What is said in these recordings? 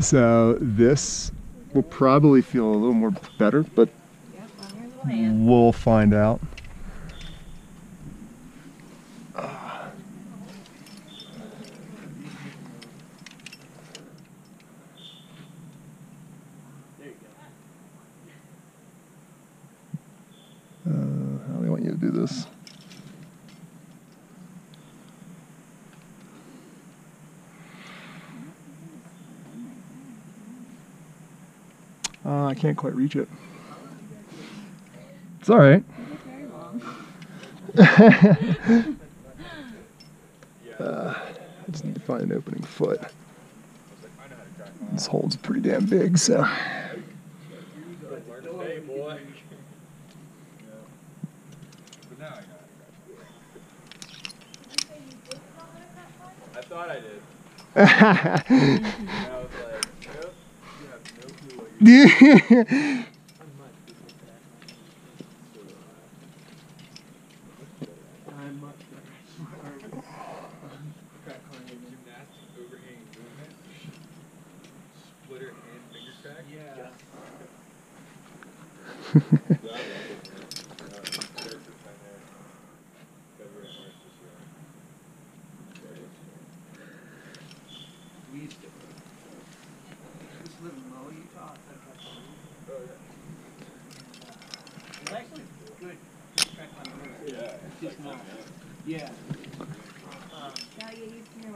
So this will probably feel a little more better, but we'll find out. Uh, how do they want you to do this? I can't quite reach it. It's all right. Uh, I just need to find an opening foot. This hole's pretty damn big, so. Hey, boy. But now I got it. I thought I did. And I was like, nope, you have no clue what you're yeah. Gymnastic overhanging movement. Splitter hand finger crack. Yeah. It's actually good track on the road. Yeah. It's just not. Yeah. Um, Gotta get used to your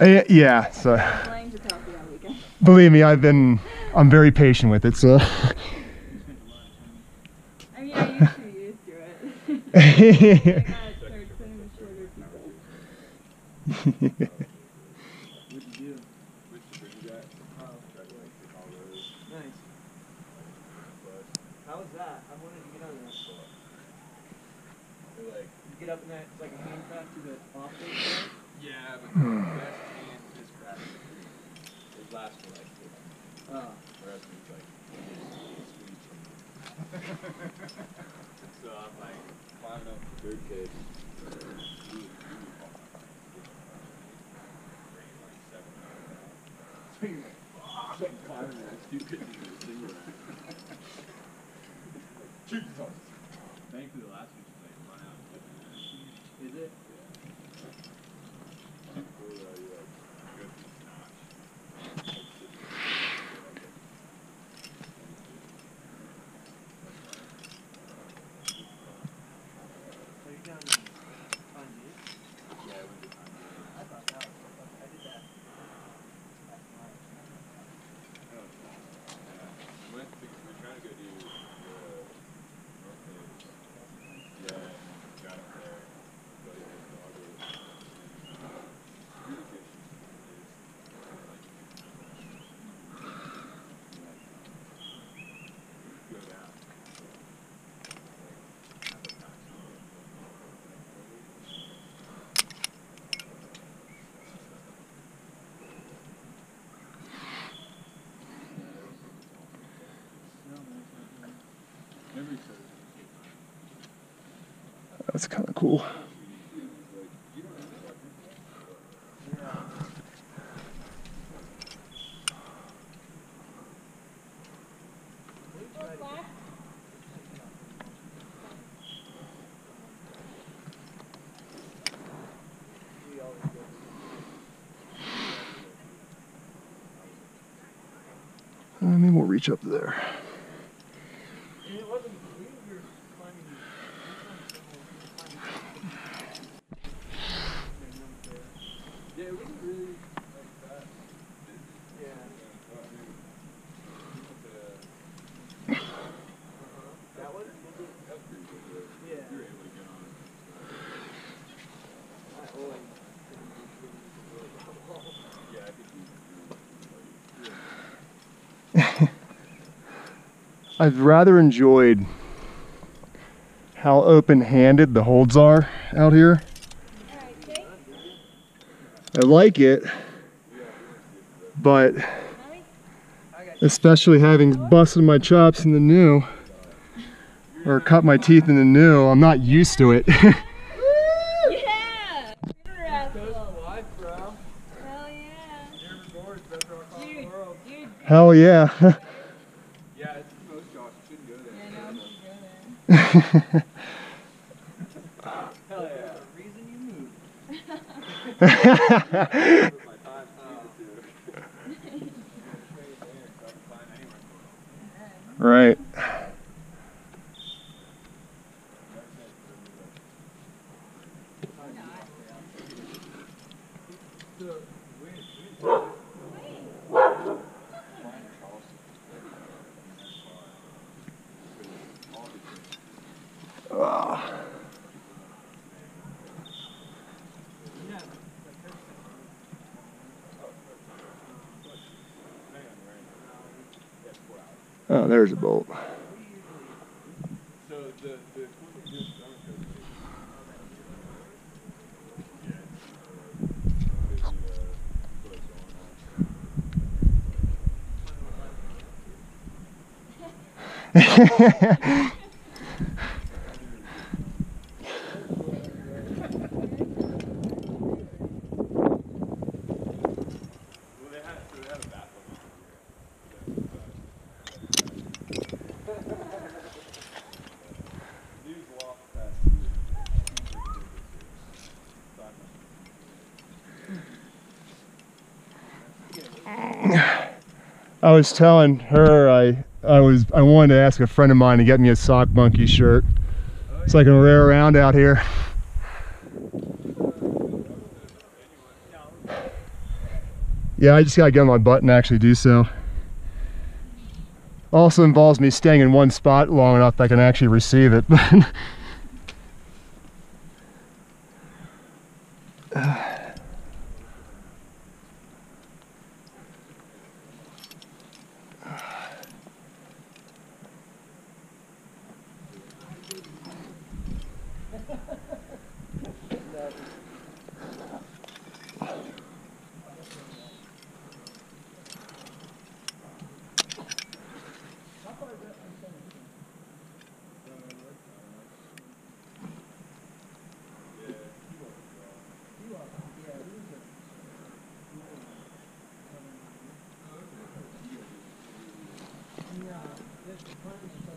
weight Uh, yeah, so Flames are healthy all weekend. believe me, I've been, I'm very patient with it, so. I mean, I used to be used to it. I gotta putting the shorter people. what'd you do? Which where you got? Nice. How was that? I wanted to get on that. They're like, You get up in that, it's like a handcraft to the off day there. yeah, It lasts for like two. Oh. The rest of like sweet. so I'm like climbing up the third cage. So you're like, Thankfully, the last week was like run out. is it? So you're down in Pine I thought that was, I did that. last night. Went because we were trying to go do the North Face. Yeah, and got up there. But it was the other. Really good. Go down. Every Thursday. That's kind of cool. We'll reach up there. And it wasn't, we were climbing, we climbed several, Yeah, it wasn't really like that. Yeah. That was, yeah. You were able to get on. I always. Yeah, I think you. I've rather enjoyed how open-handed the holds are out here. I like it, but especially having busted my chops in the new or cut my teeth in the new, I'm not used to it. Yeah! Good rascal. life, bro. Hell yeah. Yeah, it's the most Josh. You shouldn't go there. Yeah, no, I'm just go there. Hell yeah. The reason you moved. Put my time to do. Trade there, so I can find anywhere. right. Ah. Oh, there's a bolt. So the the one thing you summer coach is yeah, it's, uh, busy, uh, what's going on. Well, they had so they had a bathroom. These walk past I was telling her I I was I wanted to ask a friend of mine to get me a sock monkey shirt so I can wear around out here. Yeah, I just gotta get on my butt and actually do so. Also involves me staying in one spot long enough that I can actually receive it. Although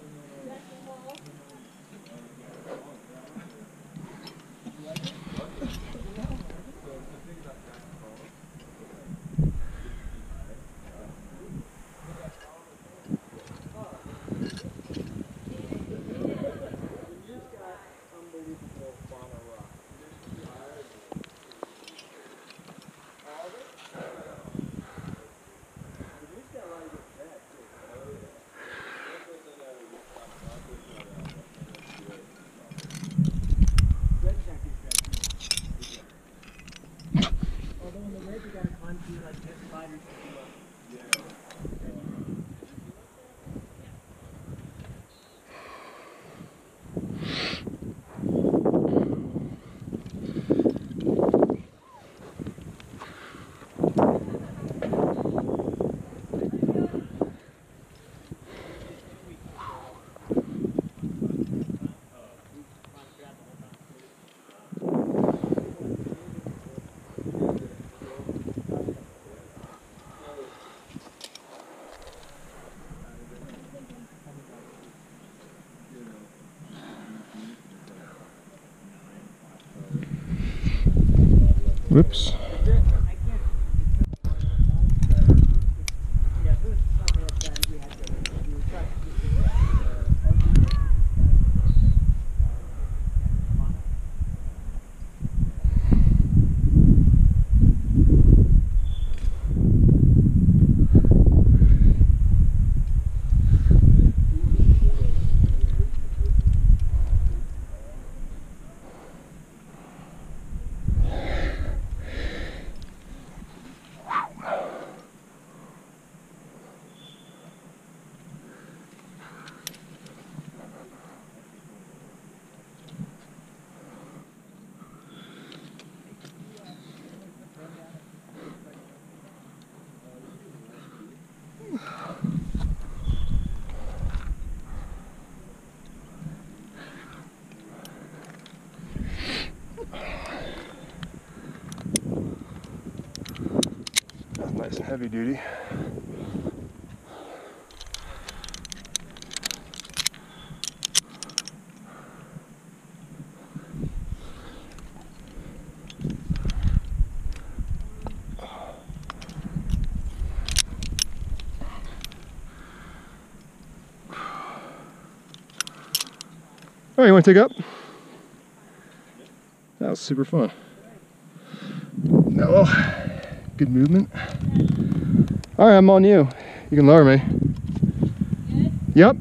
Whoops. Heavy duty. All right, you want to take up? That was super fun. No, good movement. All right, I'm on you. You can lower me. Good? Yep.